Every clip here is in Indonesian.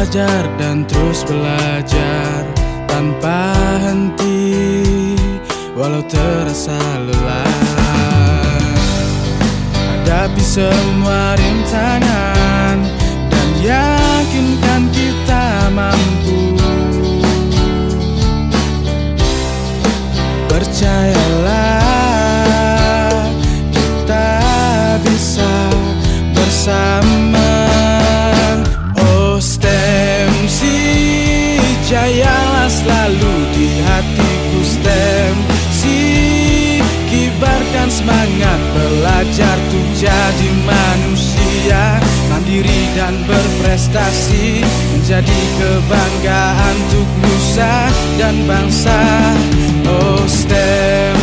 Belajar dan terus belajar tanpa henti Walau terasa lelah. Hadapi semua rintangan Dan yakinkan kita mampu. Percayalah kita bisa bersama selalu di hatiku stem. Si Kibarkan semangat belajar tuh jadi manusia. Mandiri dan berprestasi Menjadi kebanggaan untuk nusa dan bangsa. Oh stem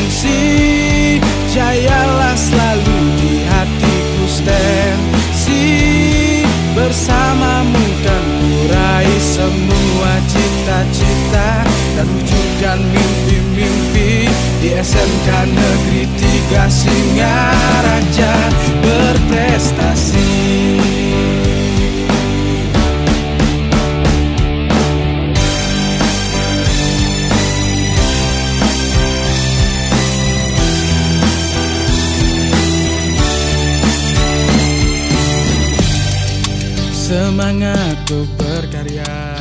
SMK Negeri Tiga Singaraja Berprestasi. Semangat berkarya